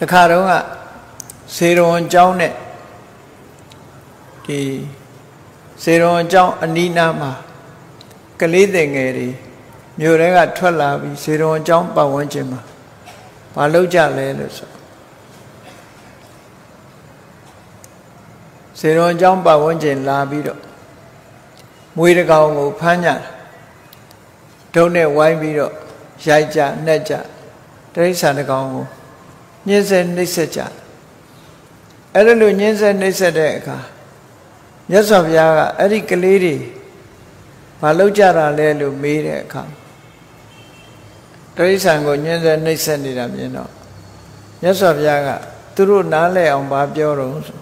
တခါတော့ကစေရွန်ကျောင်းနဲ့ဒီစေရွန်ကျောင်းအနီးနားမှာကလေးတွေငယ်တွေမြို့ထဲကထွက်လာပြီးစေရွန်ကျောင်းပတ်ဝန်းကျင်မှာမလုပ်ကြလဲလို့ဆိုစေရွန်ကျောင်းပတ်ဝန်းကျင်လာပြီးတော့မွေးတကောင်ကိုဖမ်းကြတယ်ဒုံနဲ့ဝိုင်းပြီးတော့ရိုက်ကြနှက်ကြတရိษံတကောင်ကို ညှင်းဆဲနှိပ်စက်ကြအဲ့ဒါလိုညှင်းဆဲနှိပ်စက်တဲ့အခါမြတ်စွာဘုရားကအဲ့ဒီကလေးတွေမလောက်ကြတာလဲလို့မေးတဲ့အခါတရိษံကိုညှင်းဆဲနှိပ်စက်နေတာမြင်တော့မြတ်စွာဘုရားကသူတို့နားလဲအောင်ဗာပြောတော့ဆို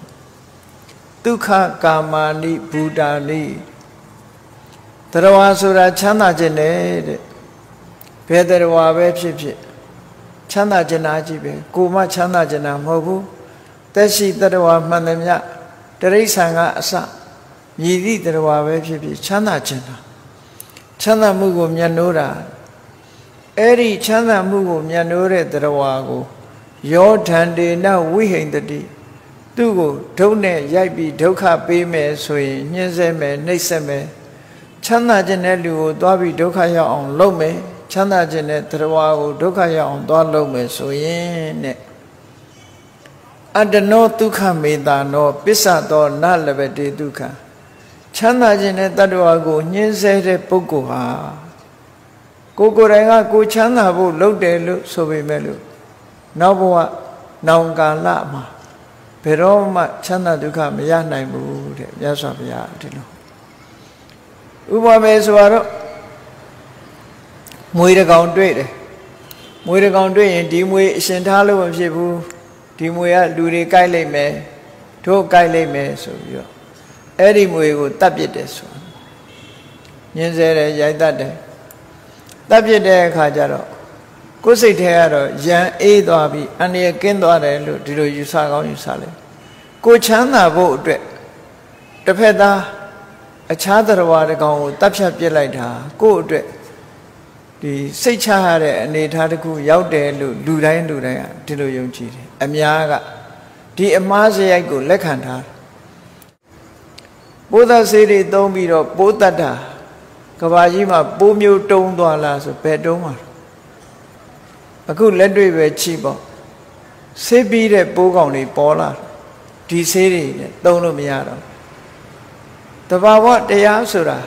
ဒုက္ခကာမာနိဘူတာနိတရားဆိုတာချမ်းသာခြင်းနဲ့တဲ့ဘယ်တရားပဲဖြစ်ဖြစ် ချမ်းသာခြင်းနာကြီးပဲကိုမချမ်းသာခြင်းနာမဟုတ်ဘူးတက်ရှိတရားမှန်သမျှတရိษံကအစမြည်သည့်တရားပဲဖြစ်ဖြစ်ချမ်းသာခြင်းနာချမ်းသာမှုကိုမျက်နှိုးတာအဲ့ဒီချမ်းသာမှုကိုမျက်နှိုးတဲ့တရားကိုယောဓန္တေနဝိဟိန္တတိသူ့ကိုဒုက္နဲ့ရိုက်ပြီးဒုက္ခပေးမယ်ဆိုရင်ညှင်းဆဲမယ်နှိပ်စက်မယ်ချမ်းသာခြင်းတဲ့လူကိုသွားပြီးဒုက္ခရောက်အောင်လုပ်မယ် ချမ်းသာခြင်းတဲ့တရားကိုဒုက္ခရောက်အောင်သွားလုပ်မယ်ဆိုရင်တဲ့အတ္တနောဒုက္ခမေတာနောပစ္စသောနလဘတေဒုက္ခချမ်းသာခြင်းတဲ့တ attva ကိုညှင်းဆဲတဲ့ပုဂ္ဂိုလ်ဟာကိုကိုယ်တိုင်ကကိုချမ်းသာဖို့လုပ်တယ်လို့ဆိုပေမဲ့လို့နောက်ဘဝနောင်ကာလမှာဘယ်တော့မှချမ်းသာဒုက္ခမရနိုင်ဘူးတဲ့မြတ်စွာဘုရားဒီလိုဥပမာဆိုတော့ မွေးတကောင်တွေ့တယ်မွေးတကောင်တွေ့ရင်ဒီမွေးအရှင်ထားလို့မဖြစ်ဘူးဒီမွေးကလူတွေကြိုက်လိုက်မယ်တို့ကြိုက်လိုက်မယ်ဆိုပြီးတော့အဲ့ဒီမွေးကိုတတ်ပစ်တယ်ဆိုညင်းဆဲတယ်ရိုက်တတ်တယ်တတ်ပစ်တဲ့အခါကျတော့ကိုယ်စိတ်ထဲကတော့ရန်အေးသွားပြီးအန္တရာယ်ကင်းသွားတယ်လို့ဒီလိုယူဆကောင်းယူဆလဲကိုချမ်းသာဖို့အတွက်တစ်ဖက်သားအခြားတရားတကောင်ကိုတပ်ဖြတ်ပစ်လိုက်တာကိုယ့်အတွက် ဒီစိတ်ချရတဲ့အနေအထားတစ်ခုရောက်တယ်လို့လူတိုင်းလူတိုင်းကဒီလိုယုံကြည်တယ်အများကဒီအမားစရိုက်ကိုလက်ခံထားတယ်ပိုးသက်ဆေးတွေသုံးပြီးတော့ပိုးတတ်တာကဘာကြီးမှာပိုးမျိုးတုံးသွားလားဆိုဘယ်တုံးမှာအခုလက်တွေ့ပဲချိပေါ့ဆေးပြီးတဲ့ပိုးကောင်တွေပေါ်လာဒီဆေးတွေနဲ့သုံးလို့မရတော့တဘာဝတရားဆိုတာ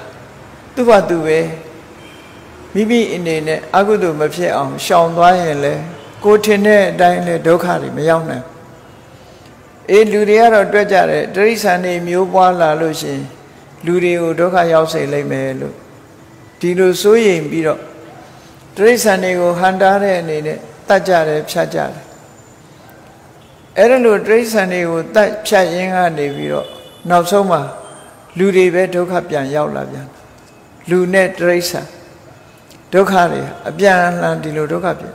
သူ့ဘာသူပဲ မိမိအနေနဲ့အကုသိုလ်မဖြစ်အောင်ရှောင်သွားရင်လေကိုထင်တဲ့အတိုင်းလေဒုက္ခတွေမရောက်နိုင်အေးလူတွေကတော့တွက်ကြတယ်တရိษံနေမျိုးပွားလာလို့ရှင်လူတွေကိုဒုက္ခရောက်စေလိမ့်မယ်လို့ဒီလိုစိုးရိမ်ပြီးတော့တရိษံတွေကိုဟန်တားတဲ့အနေနဲ့တတ်ကြတယ်ဖြတ်ကြတယ်အဲ့ဒါလို့တရိษံတွေကိုတတ်ဖြတ်ရင်းကနေပြီးတော့နောက်ဆုံးမှာလူတွေပဲဒုက္ခပြန်ရောက်လာပြန်လူနဲ့တရိษံ ဒုက္ခတွေအပြန်အလှန်ဒီလိုဒုက္ခဖြစ်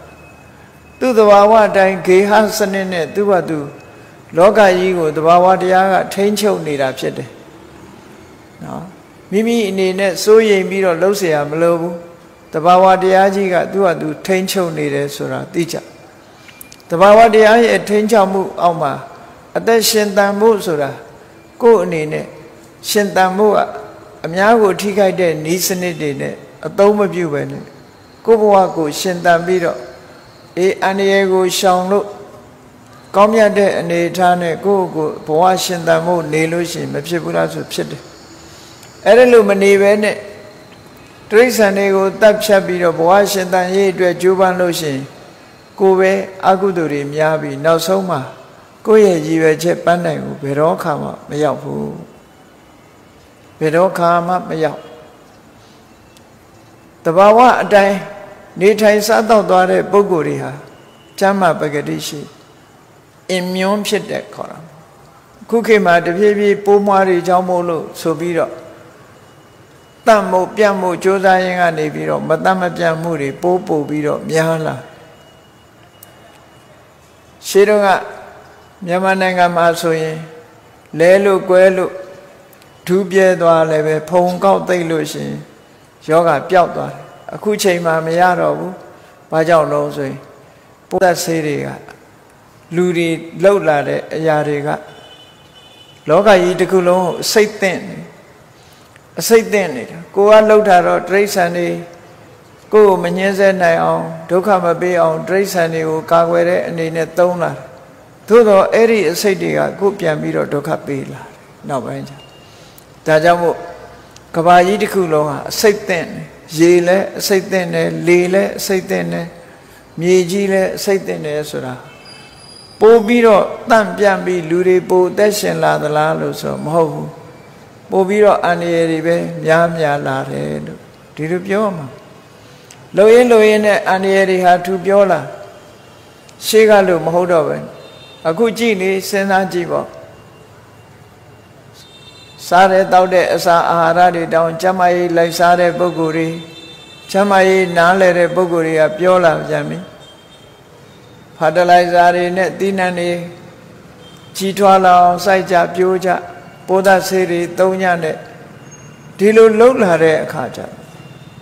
သူ့သဘာဝအတိုင်းဂေဟစနစ်နဲ့သူ့ဘာသူလောကကြီးကိုသဘာဝတရားကထိမ့်ချုပ်နေတာဖြစ်တယ်နော်မိမိအနေနဲ့စိုးရိမ်ပြီးတော့လှုပ်เสียမလိုဘူးတဘာဝတရားကြီးကသူ့ဟာသူထိမ့်ချုပ်နေတယ်ဆိုတာသိကြတဘာဝတရားရဲ့ထိမ့်ချုပ်မှုအောက်မှာအသက်ရှင်တန်မှုဆိုတာကိုယ့်အနေနဲ့ရှင်တန်မှုကအများကိုထိခိုက်တဲ့ဤစနစ်တွေနဲ့ အသုံးမပြုပဲနဲ့ကိုယ့်ဘဝကိုရှင်တန်ပြီးတော့အေးအန္တရာယ်ကိုရှောင်လို့ကောင်းမြတ်တဲ့အနေအထားနဲ့ကိုယ့်ကိုဘဝရှင်တန်မှုနေလို့ရှိရင်မဖြစ်ဘူးလားဆိုဖြစ်တယ်အဲ့ဒါလို့မနေပဲနဲ့တိရစ္ဆာန်တွေကိုတတ်ဖြတ်ပြီးတော့ဘဝရှင်တန်ရေးအတွက်ကြိုးပမ်းလို့ရှိရင်ကိုယ်ပဲအကုသိုလ်တွေများပြီးနောက်ဆုံးမှာကိုယ့်ရဲ့ရည်ရွယ်ချက်ပန်းနိုင်ကိုဘယ်တော့ခါမှမရောက်ဘူးဘယ်တော့ခါမှမရောက် တဘာဝအတိုင်းနေထိုင်စားတော့သွားတဲ့ပုဂ္ဂိုလ်တွေဟာကျမ်းမာပဂတိရှိအင်မြွန်းဖြစ်တဲ့ခေါ်တာခုခေတ်မှာတဖြည်းဖြည်းပိုးမွားတွေကြောင်းမို့လို့ဆိုပြီးတော့တတ်မှုပြတ်မှုကြိုးစားရင်ကနေပြီးတော့မတတ်မပြတ်မှုတွေပိုးပို့ပြီးတော့များလာရှေးတုန်းကမြန်မာနိုင်ငံမှာဆိုရင်လဲလို့ကွဲလို့ဒူးပြဲသွားလည်းပဲဖုံကောက်သိမ့်လို့ရှင် ယောဂပျောက်သွားတယ်အခုချိန်မှာမရတော့ဘူးဘာကြောင့်လို့ဆိုရင်ပိုးသက်ဆေးတွေကလူတွေလှုပ်လာတဲ့အရာတွေကလောကကြီးတစ်ခုလုံးကိုစိတ်သင့်နေအစိတ်သင့်နေတာကိုကလှုပ်တာတော့တိရစ္ဆာန်တွေကိုယ်ကိုမငြင်းဆဲနိုင်အောင်ဒုက္ခမပေးအောင်တိရစ္ဆာန်တွေကိုကာကွယ်တဲ့အနေနဲ့သုံးလာသို့တော့အဲ့ဒီအစိတ်တွေကကိုယ်ပြန်ပြီးတော့ဒုက္ခပေးလာနောက်ပိုင်းကျဒါကြောင့်မို့ ကဘာကြီးတစ်ခုလုံးဟာအစိတ်သင့်နေရေလည်းအစိတ်သင့်တယ်လေလည်းအစိတ်သင့်တယ်မြေကြီးလည်းအစိတ်သင့်တယ်ဆိုတာပို့ပြီးတော့တန့်ပြန့်ပြီးလူတွေပို့သက်ရှင်လာသလားလို့ဆိုမဟုတ်ဘူးပို့ပြီးတော့အန္တရာယ်တွေပဲများများလာတယ်လို့ဒီလိုပြောမှာလုံရင်လုံရင်နဲ့အန္တရာယ်တွေဟာသူပြောလာရှေးကလို့မဟုတ်တော့ပဲအခုကြည့်နေစဉ်းစားကြည့်ပေါ့ စားတဲ့တောက်တဲ့အစာအာဟာရတွေတောင်ကျမကြီးလိုက်စားတဲ့ပုဂ္ဂိုလ်တွေကျမကြီးနားလဲတဲ့ပုဂ္ဂိုလ်တွေကပြောလာပြန်ပြီဖာတလိုက်ဇာတွေနဲ့သီးနှံတွေကြီးထွားလာအောင်စိုက်ကြပြိုးကြပိုးသဆေးတွေသုံးညနဲ့ဒီလိုလှုပ်လာတဲ့အခါကျ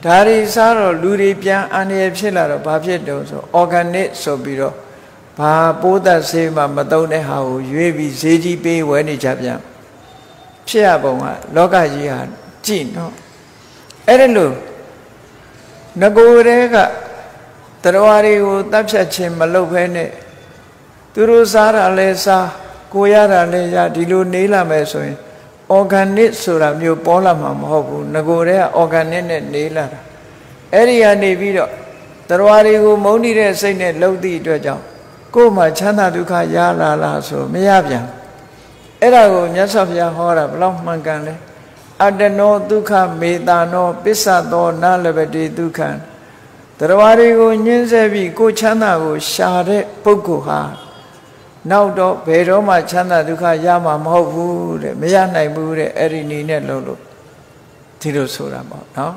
ဒါတွေစားတော့လူတွေပြန်အန္တရာယ်ဖြစ်လာတော့ဘာဖြစ်တုံးဆို organic ဆိုပြီးတော့ဘာပိုးသဆေးမှမသုံးတဲ့ဟာကိုရွေးပြီးဈေးကြီးပေးဝယ်နေကြပြန် ဖြစ်ရပုံကလောကကြီးဟာကြည့်နော်အဲ့ဒါလို့ငကိုယ်တဲကတရားတွေကိုတတ်ဖြတ်ခြင်းမလုပ်ဘဲနဲ့သူတို့စားတာလဲစားကိုရတာလဲရဒီလိုနေလာမယ်ဆိုရင် organic ဆိုတာမျိုးပေါ်လာမှာမဟုတ်ဘူးငကိုယ်တဲက organic နဲ့နေလာတာအဲ့ဒီကနေပြီးတော့တရားတွေကိုမုန်းနေတဲ့စိတ်နဲ့လှုပ်သည့်အတွက်ကြောင့်ကိုယ်မှာချမ်းသာဒုက္ခရလာလားဆိုမရပြန် အဲ့ဒါကိုမြတ်စွာဘုရားဟောတာဘယ်လောက်မှန်ကန်လဲအတ္တနောဒုက္ခမေတာနောပစ္စသောနာလဘတိဒုက္ခတရားတွေကိုညှင်းဆဲပြီးကိုချမ်းသာကိုရှာတဲ့ပုဂ္ဂိုလ်ဟာနောက်တော့ဘယ်တော့မှချမ်းသာဒုက္ခရမှာမဟုတ်ဘူးတဲ့မရနိုင်ဘူးတဲ့အဲ့ဒီနည်းနဲ့လုံးလို့ဒီလိုဆိုတာပေါ့နော်